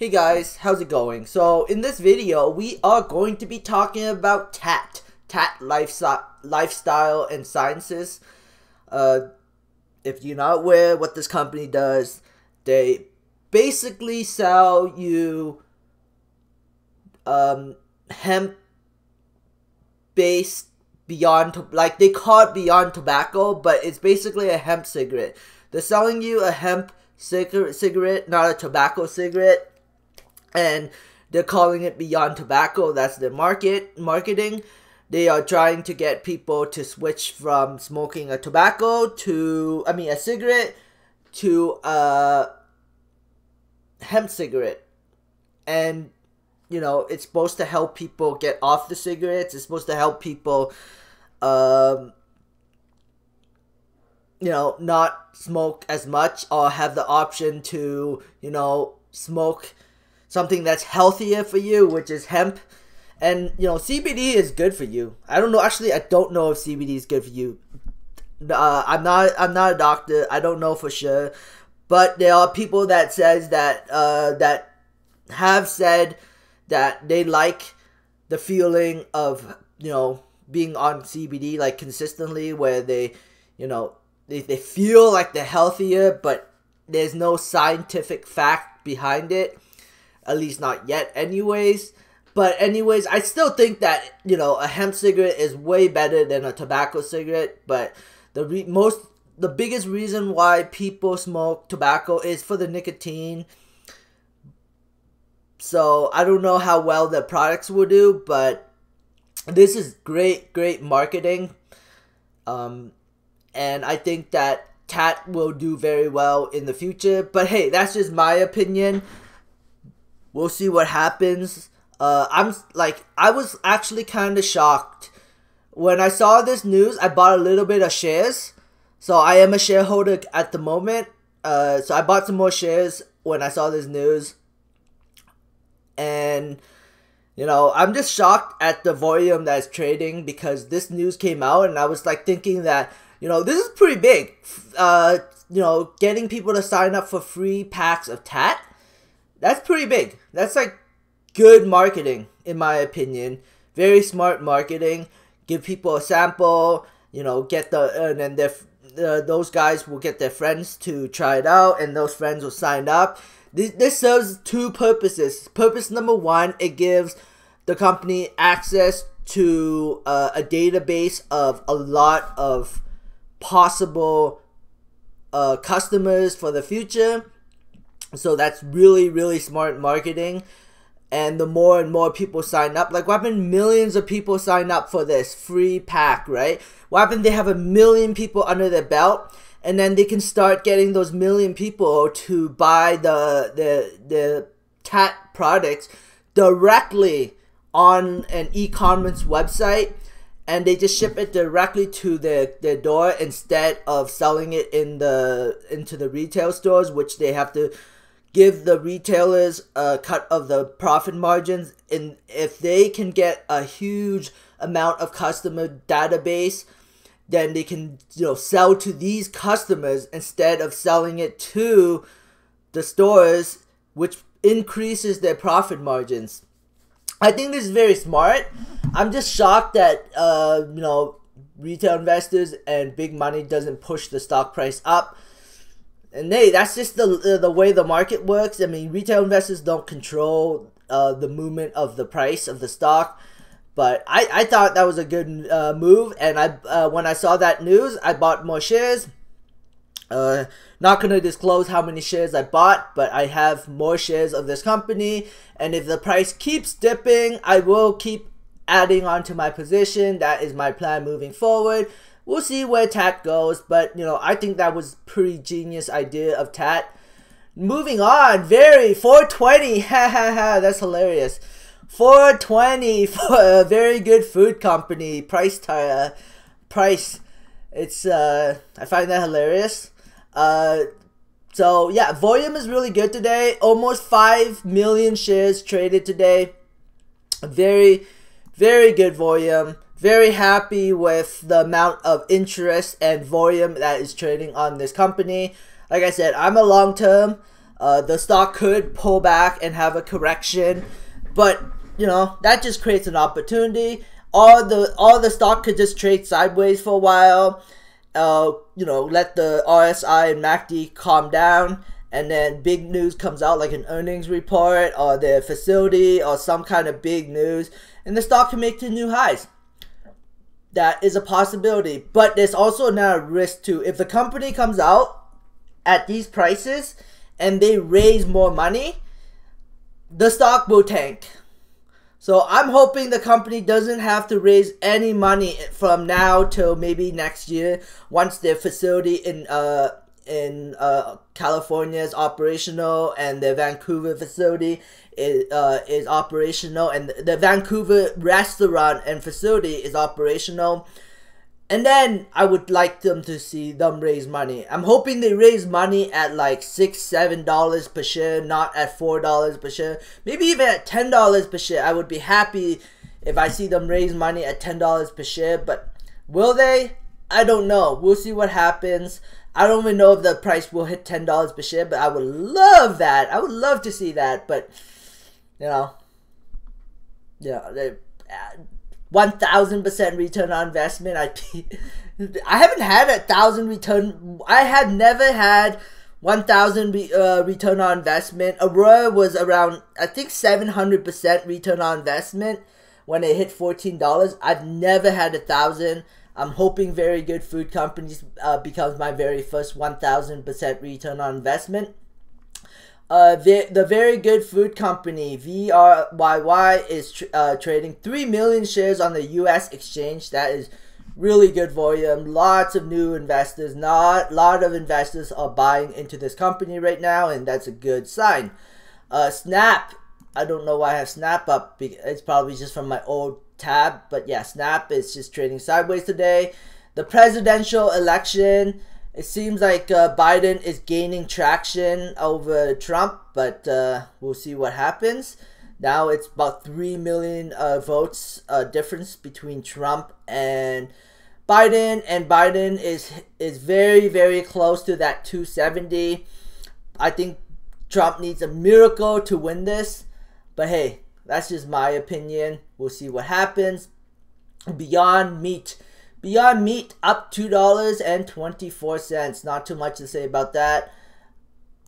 Hey guys, how's it going? So in this video, we are going to be talking about TAAT, TAAT Lifestyle, lifestyle and Sciences. Uh, if you're not aware what this company does, they basically sell you um, hemp based beyond like they call it beyond tobacco but it's basically a hemp cigarette they're selling you a hemp cigarette not a tobacco cigarette and they're calling it Beyond Tobacco. That's their market marketing. They are trying to get people to switch from smoking a tobacco to, I mean, a cigarette to a hemp cigarette, and you know it's supposed to help people get off the cigarettes. It's supposed to help people, um, you know, not smoke as much or have the option to, you know, smoke something that's healthier for you, which is hemp. And you know, CBD is good for you. I don't know. Actually, I don't know if CBD is good for you. Uh, I'm not. I'm not a doctor. I don't know for sure. But there are people that says that uh, that have said that they like the feeling of you know being on CBD like consistently, where they you know they, they feel like they're healthier, but there's no scientific fact behind it at least not yet, anyways. But anyways, I still think that you know a hemp cigarette is way better than a tobacco cigarette. But the re- most, the biggest reason why people smoke tobacco is for the nicotine. So I don't know how well the products will do, but this is great, great marketing. Um, and I think that TAAT will do very well in the future. But hey, that's just my opinion. We'll see what happens. Uh, I'm like, I was actually kind of shocked when I saw this news. I bought a little bit of shares, so I am a shareholder at the moment. Uh, so I bought some more shares when I saw this news, and you know, I'm just shocked at the volume that's trading because this news came out, and I was like thinking that you know this is pretty big. Uh, you know, getting people to sign up for free packs of TAAT that's pretty big. That's like good marketing, in my opinion. Very smart marketing. Give people a sample, you know, get the, and then their, uh, those guys will get their friends to try it out, and those friends will sign up. This, this serves two purposes. Purpose number one, it gives the company access to uh, a database of a lot of possible uh, customers for the future so that's really, really smart marketing. And the more and more people sign up, like what happened? Millions of people sign up for this free pack, right? What happened? They have a million people under their belt, and then they can start getting those million people to buy the the the TAAT products directly on an e-commerce website and they just ship it directly to their, their door instead of selling it in the into the retail stores which they have to give the retailers a cut of the profit margins and if they can get a huge amount of customer database then they can you know sell to these customers instead of selling it to the stores which increases their profit margins. I think this is very smart. I'm just shocked that uh you know retail investors and big money doesn't push the stock price up and hey, that's just the the way the market works. I mean, retail investors don't control uh, the movement of the price of the stock. But I, I thought that was a good uh, move, and I uh, when I saw that news, I bought more shares. Uh, not gonna disclose how many shares I bought, but I have more shares of this company, and if the price keeps dipping, I will keep adding onto my position. That is my plan moving forward we'll see where TAAT goes, but you know, I think that was pretty genius idea of TAAT. Moving on, very 420, ha ha ha, that's hilarious. 420 for a very good food company. Price tire, price. It's uh, I find that hilarious. Uh, so yeah, volume is really good today. Almost five million shares traded today. Very, very good volume very happy with the amount of interest and volume that is trading on this company. Like I said, I'm a long term. Uh, the stock could pull back and have a correction, but you know that just creates an opportunity. All the all the stock could just trade sideways for a while. Uh, you know, let the RSI and MACD calm down, and then big news comes out like an earnings report or their facility or some kind of big news, and the stock can make to new highs. That is a possibility, but there's also now a risk too. If the company comes out at these prices and they raise more money, the stock will tank. So I'm hoping the company doesn't have to raise any money from now till maybe next year once their facility in uh in uh, California is operational and the Vancouver facility is, uh, is operational and the Vancouver restaurant and facility is operational and then I would like them to see them raise money. I'm hoping they raise money at like six, seven dollars per share, not at four dollars per share. Maybe even at ten dollars per share. I would be happy if I see them raise money at ten dollars per share. But will they? I don't know. We'll see what happens. I don't even know if the price will hit ten dollars per share, but I would love that. I would love to see that. But you know, yeah, they. Uh, 1000% return on investment. I I haven't had a thousand return. I had never had 1000 re, uh, return on investment. Aurora was around I think 700% return on investment when it hit $14. I've never had a thousand. I'm hoping very good food companies uh, becomes my very first 1000% return on investment. Uh, the, the very good food company VRYY is tr uh, trading 3 million shares on the US exchange. That is really good volume. Lots of new investors. Not a lot of investors are buying into this company right now, and that's a good sign. Uh, Snap. I don't know why I have Snap up. It's probably just from my old tab. But yeah, Snap is just trading sideways today. The presidential election it seems like uh, Biden is gaining traction over Trump, but uh, we'll see what happens. Now it's about 3 million uh, votes uh, difference between Trump and Biden, and Biden is is very very close to that 270. I think Trump needs a miracle to win this, but hey, that's just my opinion. We'll see what happens. Beyond Meat Beyond Meat up $2.24. Not too much to say about that.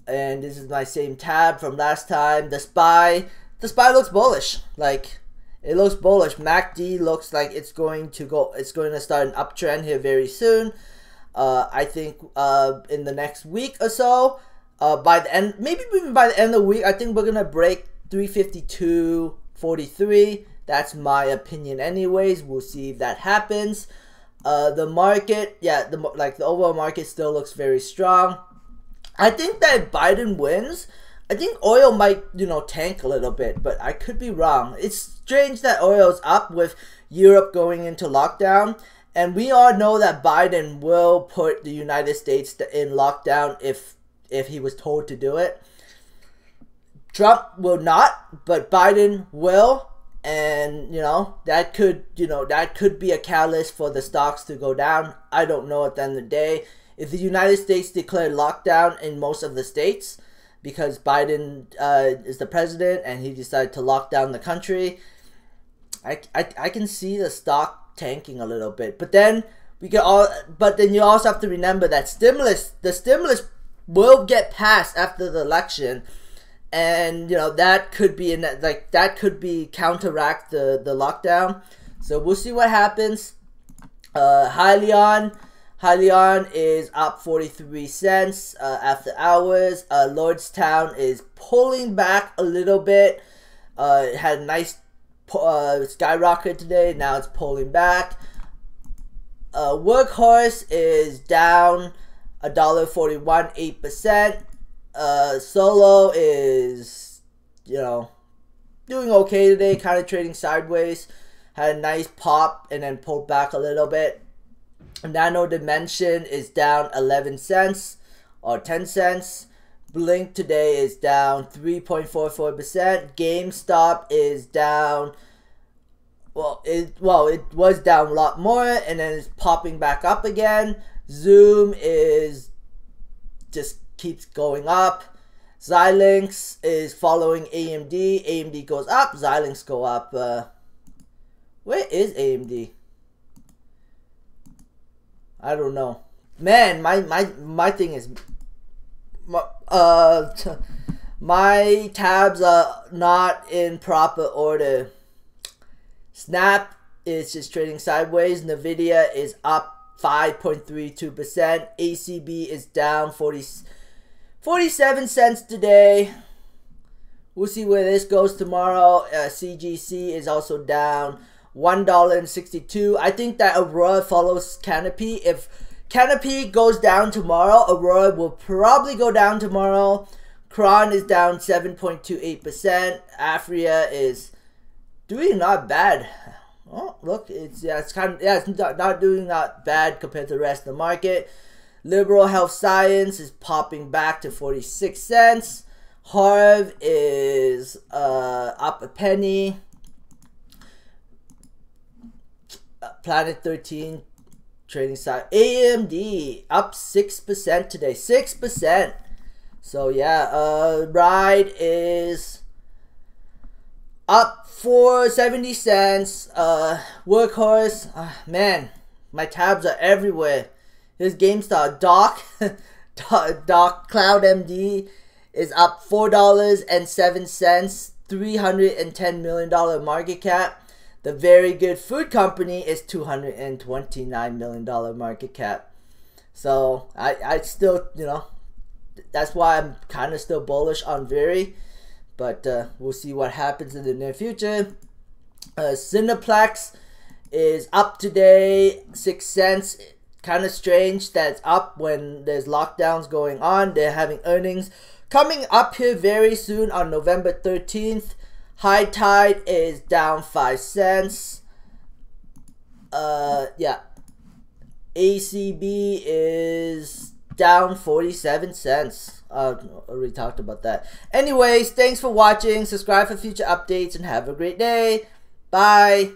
And this is my same tab from last time. The SPY. The SPY looks bullish. Like, it looks bullish. MACD looks like it's going to go, it's going to start an uptrend here very soon. Uh, I think uh, in the next week or so, uh, by the end, maybe even by the end of the week, I think we're going to break 352.43. That's my opinion anyways. We'll see if that happens. Uh, the market, yeah, the like the overall market still looks very strong. I think that Biden wins. I think oil might, you know, tank a little bit, but I could be wrong. It's strange that oil's up with Europe going into lockdown, and we all know that Biden will put the United States in lockdown if if he was told to do it. Trump will not, but Biden will and you know that could you know that could be a catalyst for the stocks to go down. I don't know at the end of the day. If the united states declared lockdown in most of the states because biden uh, is the president and he decided to lock down the country I, I, I can see the stock tanking a little bit. But then we can all but then you also have to remember that stimulus the stimulus will get passed after the election and you know that could be in that like that could be counteract the the lockdown. So we'll see what happens. Uh, Hyliion, Hyliion is up 43 cents uh, after hours. Uh, Lordstown is pulling back a little bit. Uh, it had a nice uh, skyrocket today. Now it's pulling back. Uh, Workhorse is down a dollar forty-one, eight percent uh, Solo is, you know, doing okay today, kind of trading sideways. Had a nice pop and then pulled back a little bit. Nano Dimension is down 11 cents or 10 cents. Blink today is down 3.44%. GameStop is down well it well it was down a lot more and then it's popping back up again. Zoom is just keeps going up. Xilinx is following AMD. AMD goes up, Xilinx go up. Uh, where is AMD? I don't know. Man, my my my thing is my, uh my tabs are not in proper order. Snap is just trading sideways. Nvidia is up 5.32%. ACB is down 40 47 cents today. We'll see where this goes tomorrow. Uh, CGC is also down $1.62. I think that Aurora follows Canopy. If Canopy goes down tomorrow, Aurora will probably go down tomorrow. Kron is down 7.28%. Aphria is doing not bad. Oh, look, it's yeah, it's kind of yeah, it's not, not doing not bad compared to the rest of the market. Liberty Health Science is popping back to 46 cents. Harv is uh, up a penny. Planet 13 trading side. AMD up 6% today. 6%. So yeah, uh, Ride is up for 70 cents. Uh, Workhorse, uh, man, my tabs are everywhere. Here's GameStop. Doc, Doc Cloud MD is up $4.07. $310 million market cap. The very good food company is $229 million market cap. So I, I still, you know, that's why I'm kind of still bullish on Very. But uh, we'll see what happens in the near future. Uh, Cineplex is up today, 6 cents. Kind of strange that's up when there's lockdowns going on. They're having earnings coming up here very soon on November 13th. High Tide is down 5 cents. Uh, yeah. ACB is down 47 cents. Uh, already talked about that. Anyways, thanks for watching. Subscribe for future updates and have a great day. Bye.